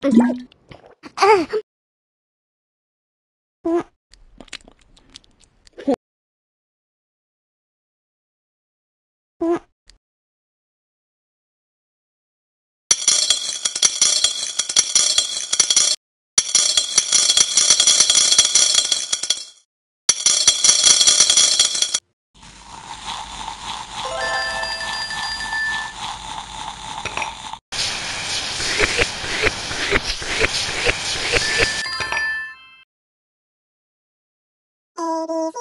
嗯。Ladies.